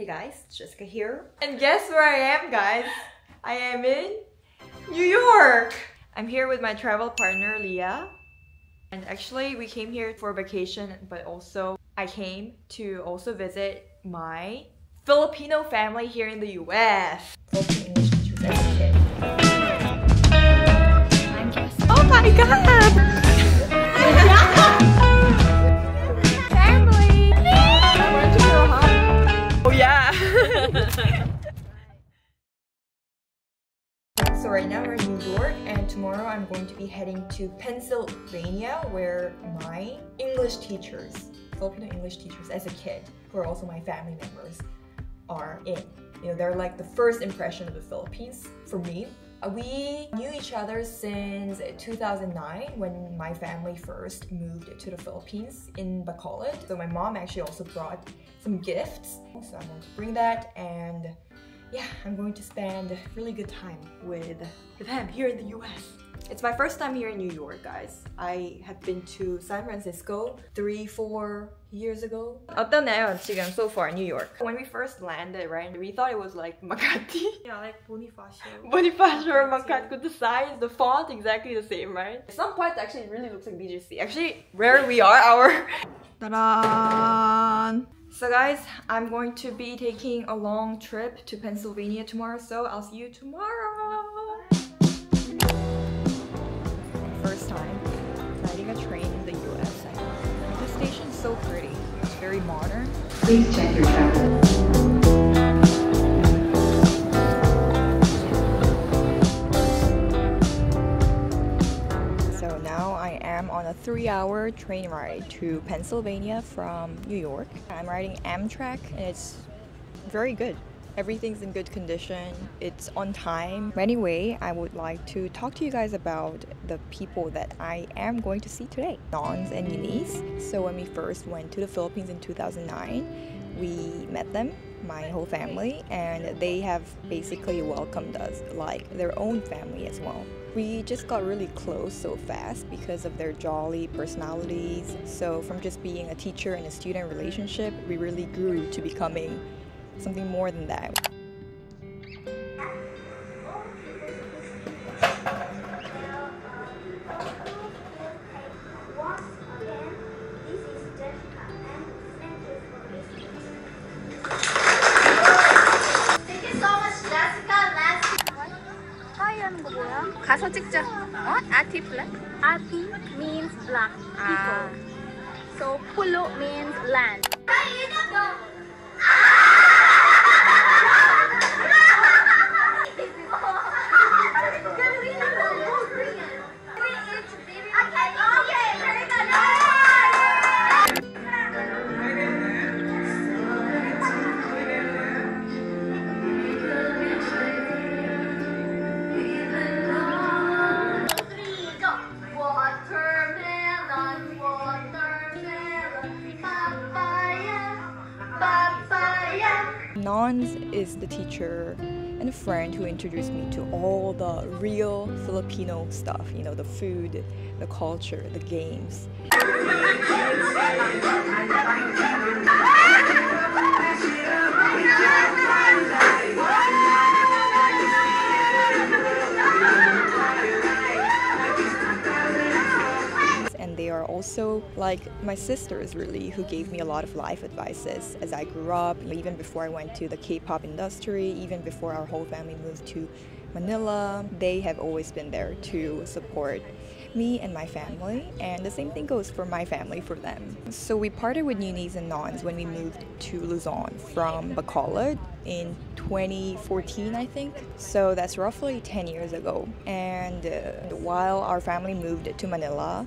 Hey guys, it's Jessica here. And guess where I am, guys? I am in New York! I'm here with my travel partner, Leah. And actually, we came here for vacation, but also I came to also visit my Filipino family here in the US. Filipino English teachers as a kid. I'm Jessica. Oh my god! So right now we're in New York and tomorrow I'm going to be heading to Pennsylvania where my English teachers, Filipino English teachers as a kid, who are also my family members, are in. You know, they're like the first impression of the Philippines for me. Uh, We knew each other since 2009 when my family first moved to the Philippines in Bacolod. So my mom actually also brought some gifts. So I'm going to bring that and yeah, I'm going to spend a really good time with, with him here in the US. It's my first time here in New York, guys. I have been to San Francisco three, four years ago. 어떠나요, 지금 so far, New York? When we first landed, right, we thought it was like Makati. Yeah, like Bonifacio. Bonifacio or Makati, with the size, the font, exactly the same, right? Some parts actually really looks like BGC. Actually, where we are, our... Ta-da! So guys, I'm going to be taking a long trip to Pennsylvania tomorrow, so I'll see you tomorrow! First time riding a train in the US. This station is so pretty. It's very modern. Please check your travel. Three hour train ride to Pennsylvania from New York. I'm riding Amtrak and it's very good. Everything's in good condition, it's on time. Anyway, I would like to talk to you guys about the people that I am going to see today Nonz and Eunice. So, when we first went to the Philippines in 2009, we met them, my whole family, and they have basically welcomed us like their own family as well. We just got really close so fast because of their jolly personalities. So, from just being a teacher and a student relationship, we really grew to becoming something more than that. 하이하는 거 뭐야? 가서 찍자. 어? 아티 플렉? Ati means black 아. So pulo means land. Nonz is the teacher and a friend who introduced me to all the real Filipino stuff, you know, the food, the culture, the games. also like my sisters really who gave me a lot of life advices as I grew up even before I went to the K-pop industry even before our whole family moved to Manila they have always been there to support me and my family and the same thing goes for my family for them. So we parted with Eunice and Nonz when we moved to Luzon from Bacolod in 2014 I think. So that's roughly 10 years ago. And uh, while our family moved to Manila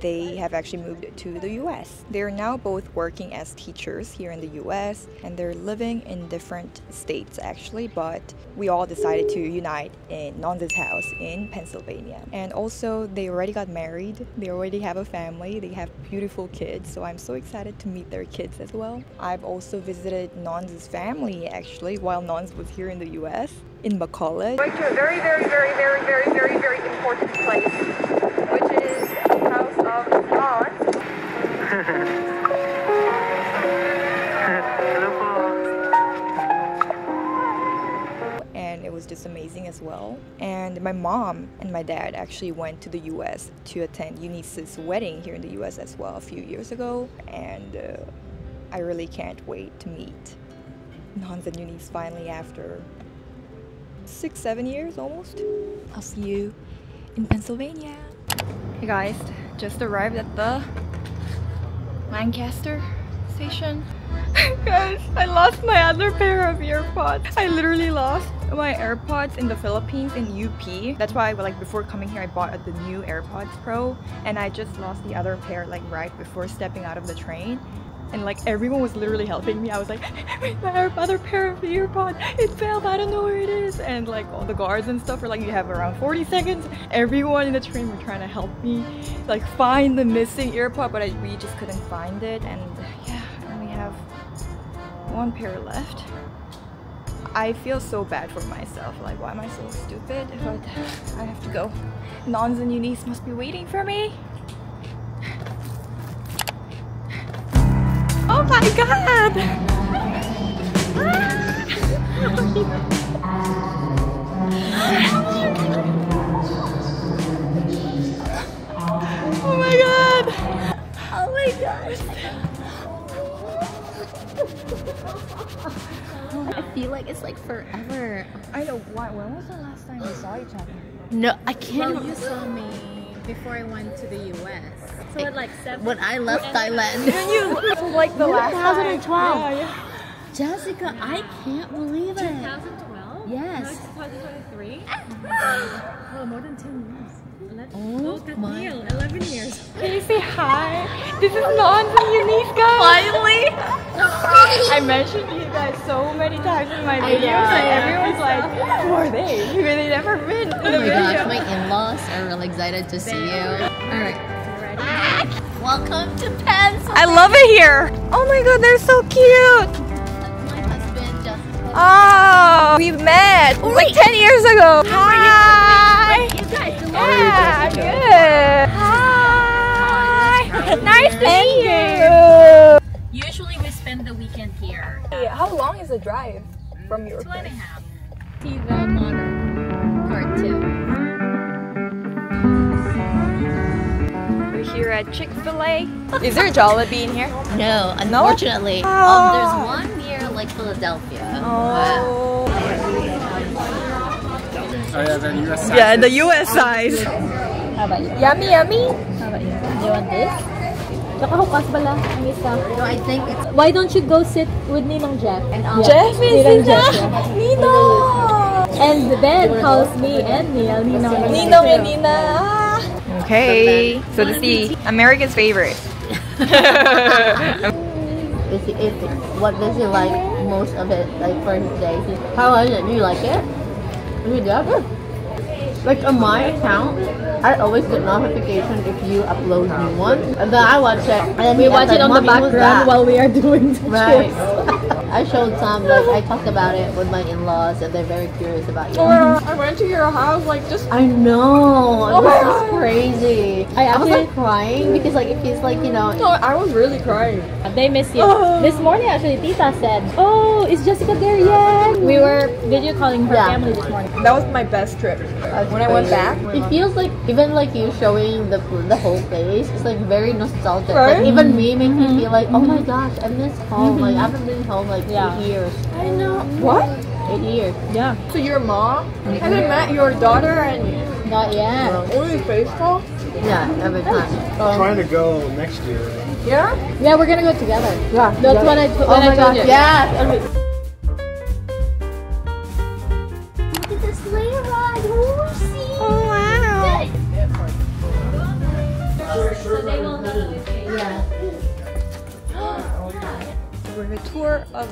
they have actually moved to the US. They're now both working as teachers here in the US and they're living in different states actually, but we all decided to unite in Nonz's house in Pennsylvania. And also, they already got married, they already have a family, they have beautiful kids, so I'm so excited to meet their kids as well. I've also visited Nonz's family actually while Nonz was here in the US in Bacolod. Going to a very, very, very, very, very, very, very important place, which is the house of Nonz. Hello po. just amazing as well. And my mom and my dad actually went to the US to attend Eunice's wedding here in the US as well a few years ago. And uh, I really can't wait to meet Nonz and Eunice finally after six, seven years almost. I'll see you in Pennsylvania. Hey guys, just arrived at the Lancaster station. Guys, I lost my other pair of earpods. I literally lost my AirPods in the Philippines in UP. That's why like before coming here I bought the new AirPods Pro and I just lost the other pair like right before stepping out of the train. And like everyone was literally helping me. I was like, my other pair of earpods, it fell, I don't know where it is. And like all the guards and stuff were like, you have around 40 seconds. Everyone in the train were trying to help me like find the missing earpod, but I, we just couldn't find it. And yeah, I only have one pair left. I feel so bad for myself. Like, why am I so stupid? But I have to go. Nonz and Eunice must be waiting for me. My god! Oh my god! Oh my god! I feel like it's like forever. I know, why, when was the last time we saw each other? No, I can't. Well, you saw me before I went to the US. So at like seven. when I left Thailand. you like the last 2012. Yeah, yeah. Jessica, I can't believe it. 2012? Yes. No, it's 2023. Ah. oh, more than 10 years. 11, Oh, oh good my- deal. 11 years. Can you say hi? This is Nonz and Eunice, guys. Finally. I mentioned you guys so many times in my videos, and everyone's like, "Who are they? They never been in Oh the my video." gosh, my in-laws are really excited to see you. All right. Welcome to Pennsylvania. I love it here. Oh my god, they're so cute. My husband Jessica. Oh, we met like 10 years ago. Hi. You guys. Yeah, good. Hi. Nice to meet you. Usually we spend the weekend here. How long is the drive from your Two and a. See the modern part two. We're here at Chick-fil-A. Is there Jollibee in here? No, unfortunately. Oh. Um, there's one near like Philadelphia. Oh. Oh yeah, the US side. Yeah, the US size. How about you? Yummy, yummy. How about you? You want this? Nakahukas pala ang isa. No, I think it's Why don't you go sit with Ninong Jeff? And I'll Jeff is Ninong in Jeff. the Nino. And Ben calls me and Neil Ninong. Ninong and Nina. Okay, so this is the American's favorite. Is he, is he, what does he like most of it? Like for his day? How is it? Do you like it? You do? Like on my account, I always get notification if you upload new one, and then I watch it. And then We watch it on the background while we are doing the Right. trips. I showed some, like I talked about it with my in-laws, and they're very curious about you. Or I went to your house like just I know. Oh my this is crazy. I I, was like crying because like if he's like you know No, I was really crying. They miss you. Oh. This morning, actually, Tita said, "Oh, is Jessica there yet?" We were video calling her Yeah. family this morning. That was my best trip. Uh, When I went back, It feels like even like you showing the the whole place. It's like very nostalgic. Right? Like even me makes me mm-hmm. feel like oh my mm-hmm. gosh, I miss home. Like mm-hmm. I haven't been home like Yeah. eight years. I know. What? Eight years. Yeah. So your mom hasn't met your daughter and Not yet. only face call? Yeah, every time. Um, trying to go next year. Yeah. Yeah, we're gonna go together. Yeah. That's what I, t- Oh when I my told gosh, you. yes.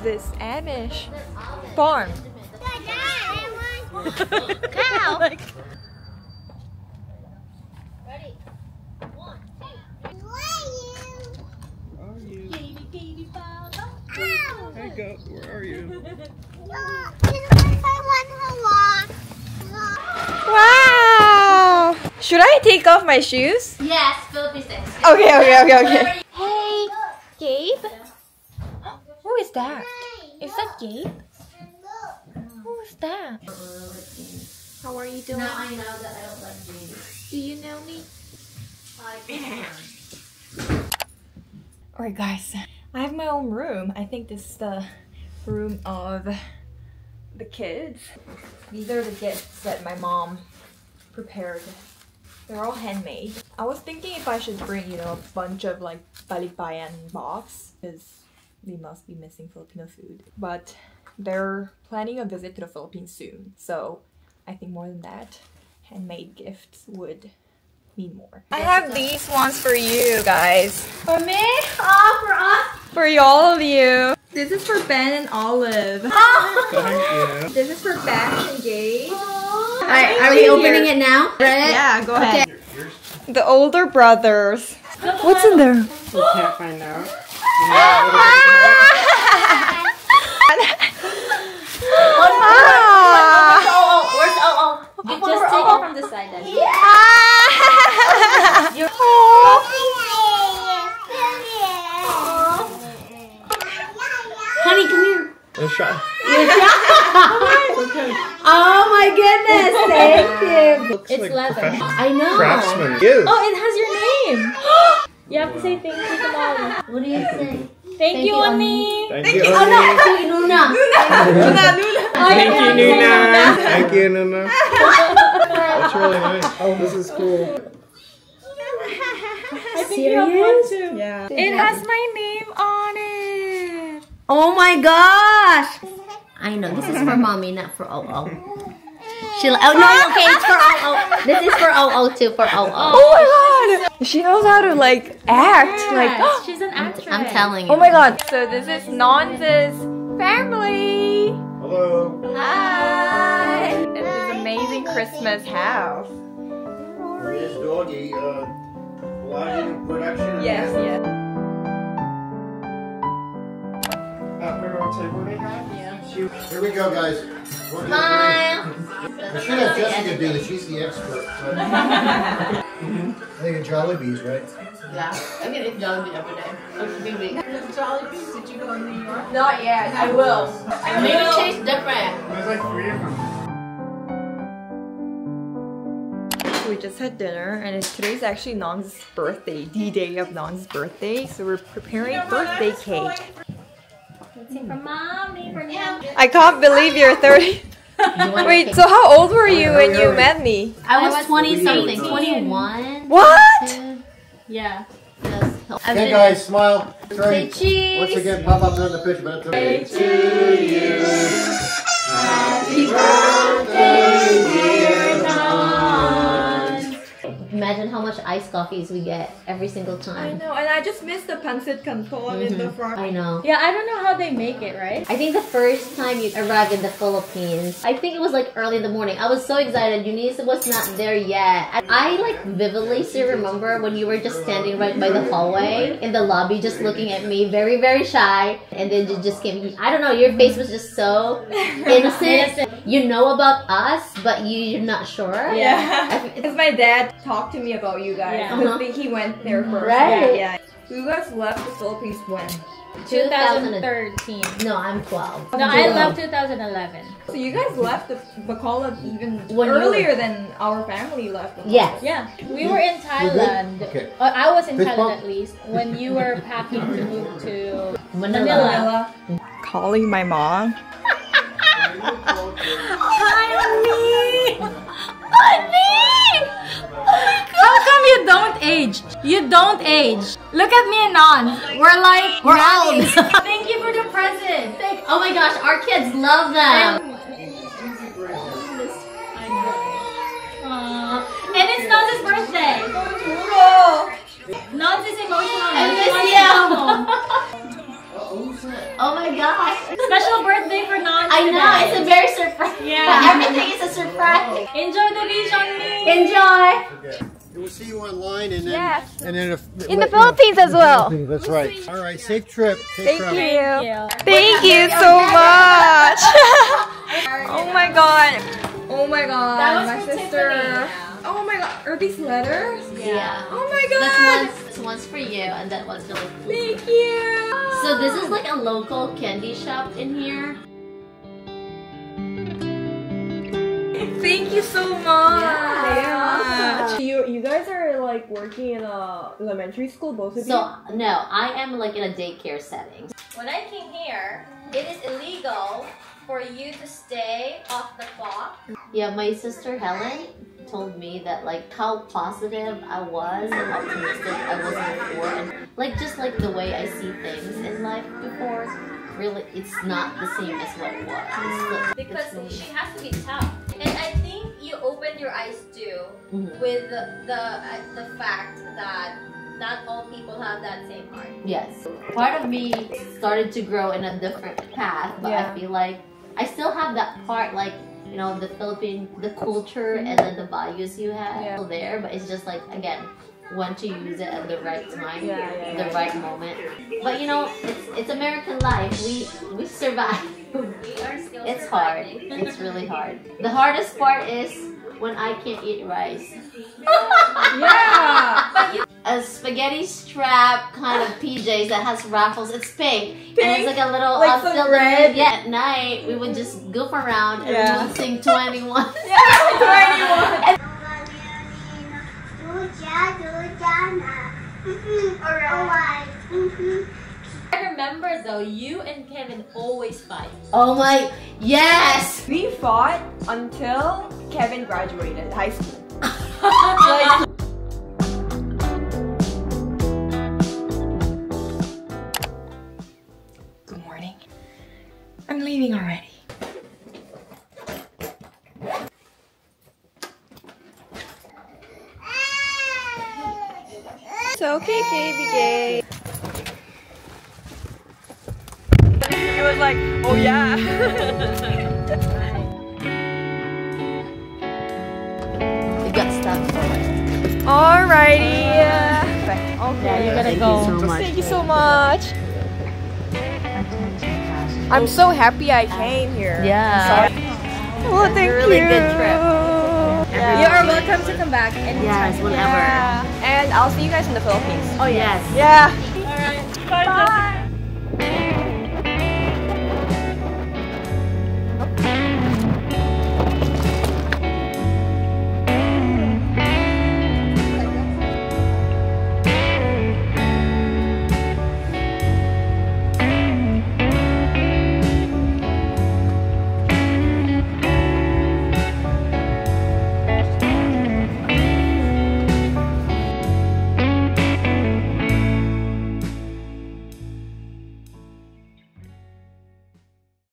This Amish farm. Like, go. Where are you? wow. Should I take off my shoes? yes, Philippines. Okay, okay, okay, okay. Hey, Gabe. Who is that? Is that Gabe? Who Who's that? How are you doing? Now I know that I don't like jeans. Do you know me? I alright guys, I have my own room. I think this is the room of the kids. These are the gifts that my mom prepared. They're all handmade. I was thinking if I should bring, you know, a bunch of like balikbayan box because we must be missing Filipino food. But they're planning a visit to the Philippines soon. So I think more than that, handmade gifts would mean more. I have these ones for you guys. For me? Oh, for us? For all of you. This is for Ben and Olive. Thank you. This is for Bash and Gage. Alright, are we opening it now? Ready? Yeah, go ahead. The older brothers. What's in there? We can't find out. Ah. Oh, oh, where's oh, oh? Just take it from the side then. Honey, come here. Let's try. Oh my goodness, thank you. Looks It's like leather. I know. craftsman. Yes. Oh, it has your name. you have to say thank you to mom. What do you say? Thank, you, you, Annie. Oh, thank you, Oh no, Oni. thank you, Nuna. Thank you, Nuna. Thank you, Nuna. That's really nice. Oh, this is cool. Serious? Yeah. It has my name on it. Oh my gosh. I know, this is for mommy, not for OO. She like, oh no, okay, it's for OO. This is for OO too, for OO. Oh my oh god! She knows how to like act. Like, she's an actress. I'm telling you. oh my god. So this is Nonz's family. Hello. Hi. It's this amazing Christmas house. Maria's doggy, uh, lighting production. Yes, yes. Uh, we're going to take what they have? Here we go, guys. We're getting Hi. ready. I should have Jessica do this. She's the expert. But I think Jollibees, right? Yeah, I'm gonna eat Jollibee every day. Every week. Not yet. I will. Maybe it tastes different. There's like three of them. We just had dinner, and it's, today's actually Non's birthday, the day of Non's birthday. So we're preparing birthday cake. For mommy, for now. I can't believe you're 30. Wait, so how old were you when you met me? I was 20 something, 21. What? Yeah. Yes. Okay, guys, smile. Say Three. cheese. Once again, pop up on the picture, but it's okay. Imagine how much iced coffees we get every single time. I know, and I just miss the pancit canton in the mm-hmm. front. I know. Yeah, I don't know how they make it, right? I think the first time you arrived in the Philippines, I think it was like early in the morning. I was so excited. Eunice was not there yet. And I like vividly still remember when you were just standing right by the hallway in the lobby, just looking at me, very, very shy. And then you just came. I don't know, your face was just so innocent. You know about us, but you, you're not sure. Yeah, because my dad talked to me about you guys. Yeah. I think he went there first. Right. Yeah. You guys left the Philippines when? 2013. No, I'm 12. No, I left 2011. So you guys left the Bacolod even When you earlier than our family left. Bacolod. Yes. Yeah, we were in Thailand. Okay. Uh, I was in Thailand at least when you were packing to move to Manila. Manila. Calling my mom. How come you don't age? You don't age. Look at me and Non. We're like we're old. Thank you for the present. Thank Oh my gosh, our kids love them. Aw. And it's Noz's birthday. Noz is emotional. I She miss Oh my gosh. Special birthday for Noz. I know, today. it's a very surprise. Yeah. Everything is a surprise. Enjoy the beach on me. Enjoy. We'll see you online and then. Yes. And then if, In the Philippines as well. That's right. All right, safe trip. Safe Thank travel. you. Thank you so much. oh my god. Oh my god. That was my for sister. Tiffany. Oh my god. Are these letters? Yeah. Oh my That's god. one's, this one's for you and that one's for the Thank you. So this is like a local candy shop in here. Thank you so much. You you guys are like working in a elementary school, both of you. So no, I am like in a daycare setting. When I came here, it is illegal for you to stay off the clock. Yeah, my sister Helen told me that like how positive I was and optimistic I was before, and like just like the way I see things in life before. Really, it's not the same as what it was. It's Because it's she has to be tough. And I think you opened your eyes too Mhm. with the the, uh, the fact that not all people have that same heart. Yes. Part of me started to grow in a different path, but Yeah. I feel like I still have that part, like, you know, the Philippine, the culture and then the values you have Yeah. there, but it's just like, again, when to use it at the right time, Yeah, yeah, the yeah. right moment. But you know, it's, it's American life. We, we survive. We are still It's hard. It's really hard. The hardest part is when I can't eat rice. Yeah. A spaghetti strap kind of PJs that has raffles. It's pink, and it's like a little Like uh, some red? Yeah, at night we would just goof around and Yeah. we would sing 21. Alright. I remember though, you and Kevin always fight. oh my, yes! We fought until Kevin graduated high school. like, It's okay, KB he was like, oh yeah. You got stuck for it. Alrighty. Okay. Yeah, you gotta Thank go. you so much. Thank you so much. I'm so happy I came here. Yeah. Oh, thank really you. good trip. You are welcome to come back anytime. Yes, whenever. Yeah. And I'll see you guys in the Philippines. Oh yes. Yeah. Alright. Bye. Bye.